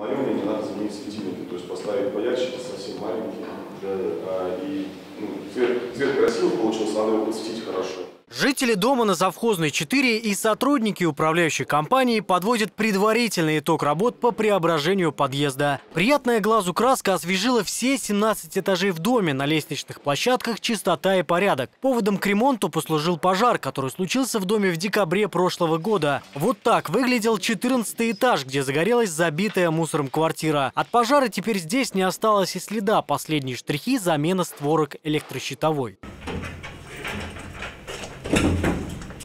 Мое мнение, надо заменить светильники, то есть поставить поярче, совсем маленькие, да, а, и ну, цвет, цвет красивый получился, надо его подсветить хорошо. Жители дома на Завхозной 4 и сотрудники управляющей компании подводят предварительный итог работ по преображению подъезда. Приятная глазу краска освежила все 17 этажей в доме. На лестничных площадках чистота и порядок. Поводом к ремонту послужил пожар, который случился в доме в декабре прошлого года. Вот так выглядел 14 этаж, где загорелась забитая мусором квартира. От пожара теперь здесь не осталось и следа. Последние штрихи – замена створок электрощитовой.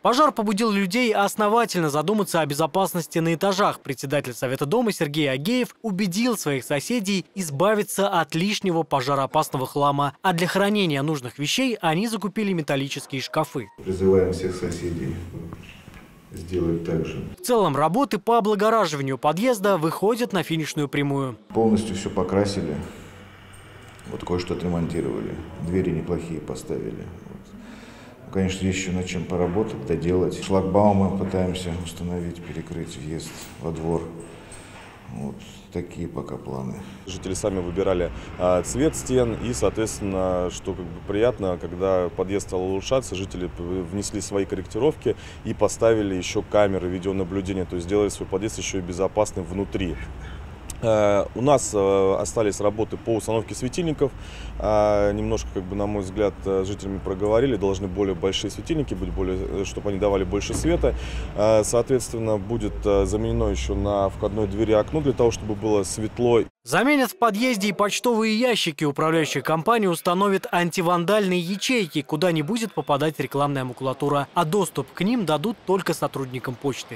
Пожар побудил людей основательно задуматься о безопасности на этажах. Председатель Совета дома Сергей Агеев убедил своих соседей избавиться от лишнего пожароопасного хлама. А для хранения нужных вещей они закупили металлические шкафы. Призываем всех соседей сделать так же. В целом работы по облагораживанию подъезда выходят на финишную прямую. Полностью все покрасили. Вот кое-что отремонтировали. Двери неплохие поставили. Конечно, еще над чем поработать, доделать. Шлагбаумы пытаемся установить, перекрыть въезд во двор. Вот такие пока планы. Жители сами выбирали а, цвет стен и, соответственно, что как бы приятно, когда подъезд стал улучшаться, жители внесли свои корректировки и поставили еще камеры видеонаблюдения, то есть сделали свой подъезд еще и безопасным внутри. Э, у нас э, остались работы по установке светильников. Э, немножко, как бы, на мой взгляд, жителями проговорили, должны более большие светильники быть, более, чтобы они давали больше света. Соответственно, будет заменено еще на входной двери окно для того, чтобы было светло. Заменят в подъезде и почтовые ящики. Управляющая компания установит антивандальные ячейки, куда не будет попадать рекламная макулатура, а доступ к ним дадут только сотрудникам почты.